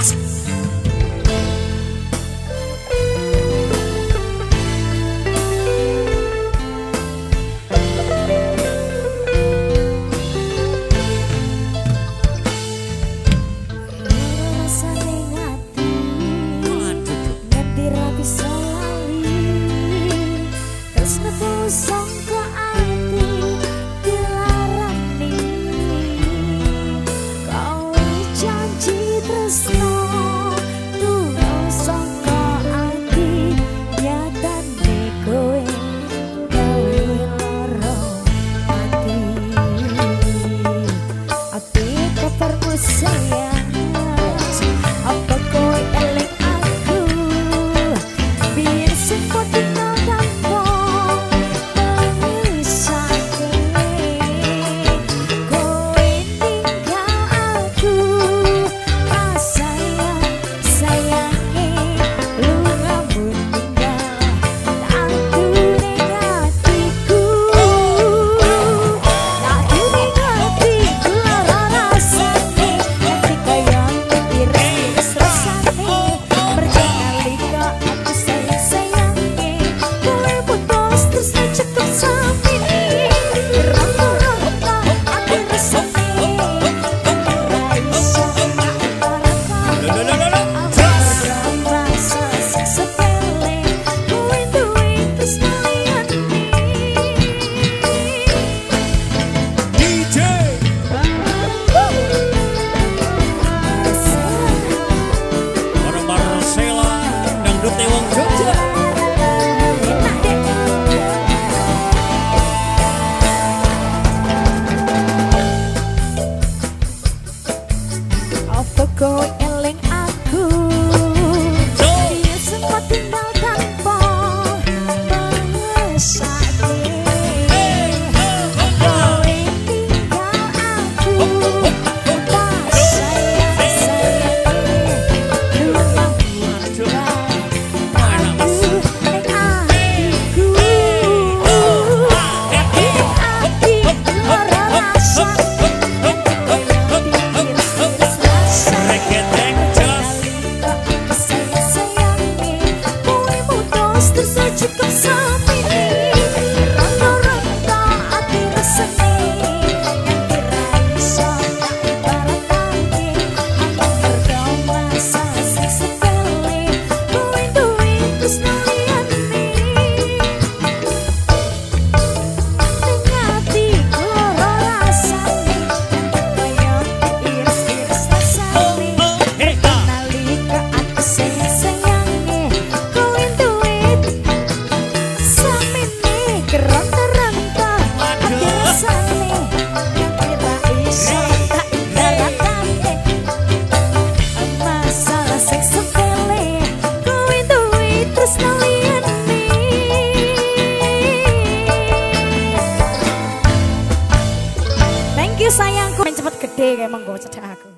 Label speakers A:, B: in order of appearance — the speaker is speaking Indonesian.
A: keras Aduh. Ngerti rapi Terus harus sayang. 好风光。Nggih, emang gue cedak aku.